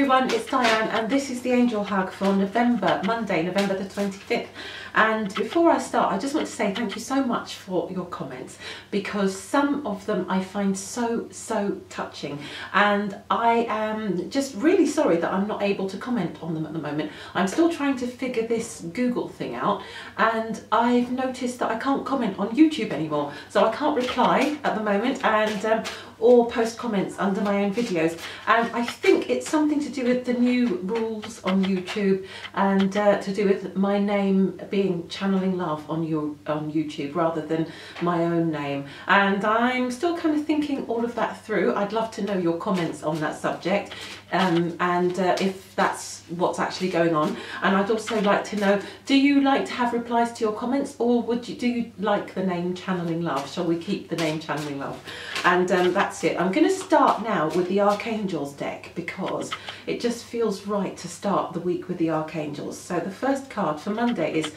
and this is the Angel Hug for November, Monday, November the 25th. And before I start, I just want to say thank you so much for your comments because some of them I find so, so touching. And I am just really sorry that I'm not able to comment on them at the moment. I'm still trying to figure this Google thing out and I've noticed that I can't comment on YouTube anymore. So I can't reply at the moment and um, or post comments under my own videos. And I think it's something to do with the new rules on YouTube and uh, to do with my name being channeling love on your on YouTube rather than my own name. And I'm still kind of thinking all of that through. I'd love to know your comments on that subject um, and uh, if that's what's actually going on. And I'd also like to know do you like to have replies to your comments or would you do you like the name channeling love? Shall we keep the name channeling love? And um, that's it I'm going to start now with the archangels deck because it just feels right to start the week with the archangels so the first card for Monday is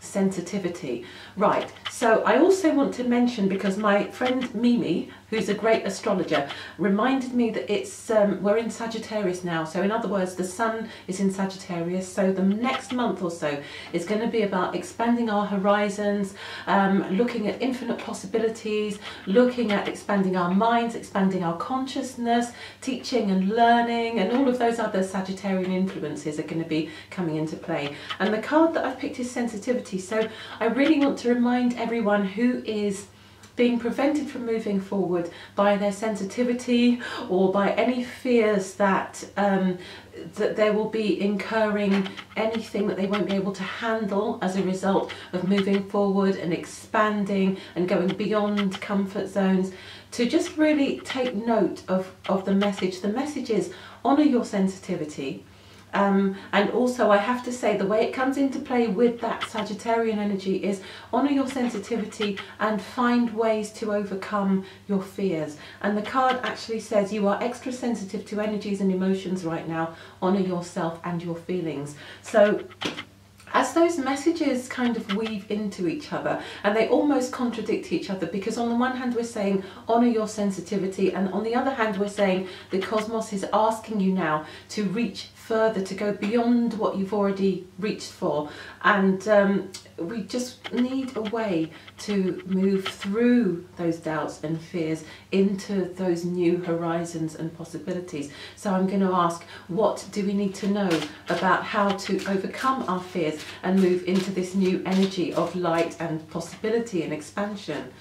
sensitivity. Right, so I also want to mention, because my friend Mimi, who's a great astrologer, reminded me that it's um, we're in Sagittarius now. So in other words, the sun is in Sagittarius. So the next month or so is going to be about expanding our horizons, um, looking at infinite possibilities, looking at expanding our minds, expanding our consciousness, teaching and learning, and all of those other Sagittarian influences are going to be coming into play. And the card that I've picked is sensitivity. So I really want to remind everyone who is being prevented from moving forward by their sensitivity or by any fears that um, that they will be incurring anything that they won't be able to handle as a result of moving forward and expanding and going beyond comfort zones to just really take note of, of the message. The message is honour your sensitivity um, and also I have to say the way it comes into play with that Sagittarian energy is honour your sensitivity and find ways to overcome your fears. And the card actually says you are extra sensitive to energies and emotions right now. Honour yourself and your feelings. So as those messages kind of weave into each other and they almost contradict each other because on the one hand we're saying honor your sensitivity and on the other hand we're saying the cosmos is asking you now to reach further to go beyond what you've already reached for. And um, we just need a way to move through those doubts and fears into those new horizons and possibilities. So I'm going to ask what do we need to know about how to overcome our fears and move into this new energy of light and possibility and expansion?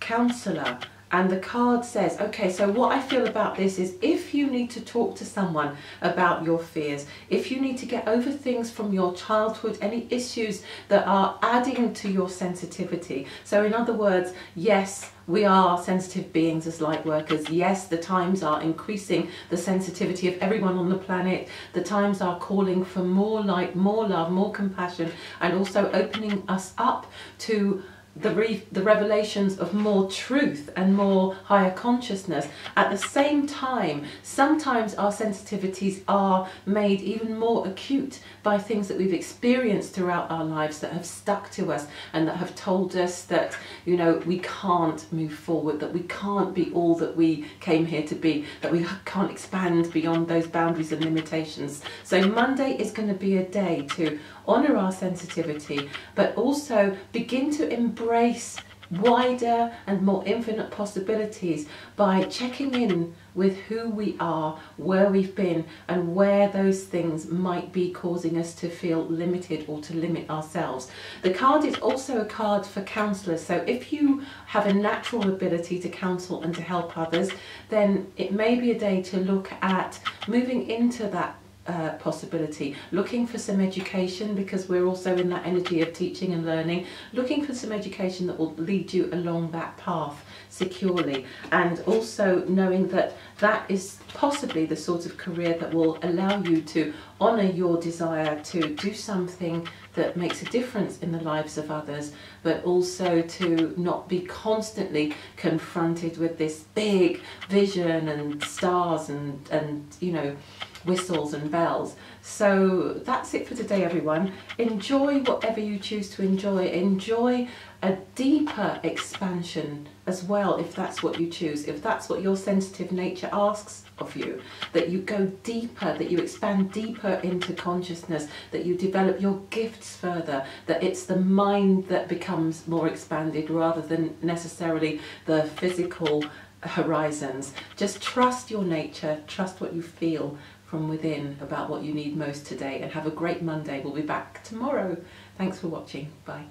Counselor and the card says, okay, so what I feel about this is if you need to talk to someone about your fears, if you need to get over things from your childhood, any issues that are adding to your sensitivity. So in other words, yes, we are sensitive beings as light workers. Yes, the times are increasing the sensitivity of everyone on the planet. The times are calling for more light, more love, more compassion, and also opening us up to the, re the revelations of more truth and more higher consciousness. At the same time, sometimes our sensitivities are made even more acute by things that we've experienced throughout our lives that have stuck to us and that have told us that, you know, we can't move forward, that we can't be all that we came here to be, that we can't expand beyond those boundaries and limitations. So Monday is going to be a day to honour our sensitivity, but also begin to embrace wider and more infinite possibilities by checking in with who we are, where we've been, and where those things might be causing us to feel limited or to limit ourselves. The card is also a card for counsellors, so if you have a natural ability to counsel and to help others, then it may be a day to look at moving into that uh, possibility. Looking for some education because we're also in that energy of teaching and learning. Looking for some education that will lead you along that path securely and also knowing that that is possibly the sort of career that will allow you to honour your desire to do something that makes a difference in the lives of others but also to not be constantly confronted with this big vision and stars and and you know whistles and bells. So that's it for today everyone. Enjoy whatever you choose to enjoy. Enjoy a deeper expansion as well if that's what you choose. If that's what your sensitive nature asks of you, that you go deeper, that you expand deeper into consciousness, that you develop your gifts further, that it's the mind that becomes more expanded rather than necessarily the physical horizons. Just trust your nature, trust what you feel from within about what you need most today, and have a great Monday. We'll be back tomorrow. Thanks for watching. Bye.